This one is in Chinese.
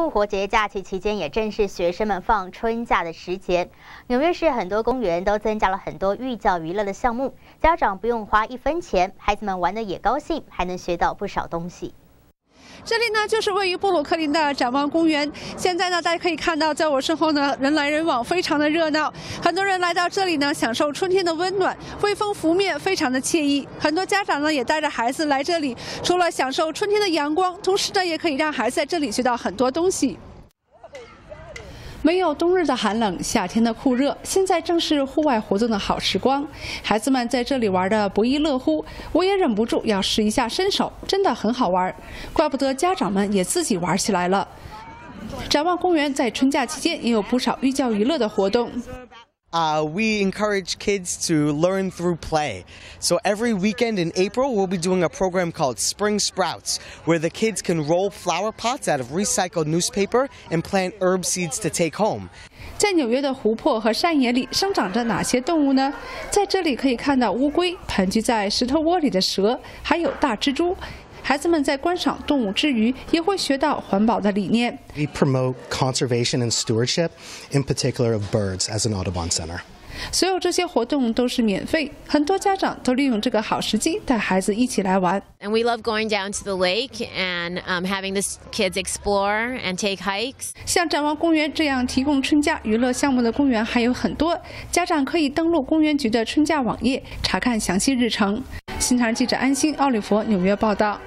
复活节假期期间，也正是学生们放春假的时节。纽约市很多公园都增加了很多寓教于乐的项目，家长不用花一分钱，孩子们玩的也高兴，还能学到不少东西。这里呢，就是位于布鲁克林的展望公园。现在呢，大家可以看到，在我身后呢，人来人往，非常的热闹。很多人来到这里呢，享受春天的温暖，微风拂面，非常的惬意。很多家长呢，也带着孩子来这里，除了享受春天的阳光，同时呢，也可以让孩子在这里学到很多东西。没有冬日的寒冷，夏天的酷热，现在正是户外活动的好时光。孩子们在这里玩的不亦乐乎，我也忍不住要试一下身手，真的很好玩。怪不得家长们也自己玩起来了。展望公园在春假期间也有不少寓教于乐的活动。Uh, we encourage kids to learn through play. So every weekend in April, we'll be doing a program called Spring Sprouts, where the kids can roll flower pots out of recycled newspaper and plant herb seeds to take home. 在纽约的湖泊和山野里生长着哪些动物呢？在这里可以看到乌龟、盘踞在石头窝里的蛇，还有大蜘蛛。 孩子们在观赏动物之余，也会学到环保的理念。We promote conservation and stewardship, in particular of birds, as an Audubon center. 所有这些活动都是免费，很多家长都利用这个好时机带孩子一起来玩。And we love going down to the lake and um, having the kids explore and take hikes. 像展望公园这样提供春假娱乐项目的公园还有很多，家长可以登录公园局的春假网页查看详细日程。新唐人记者安心、奥利弗纽约报道。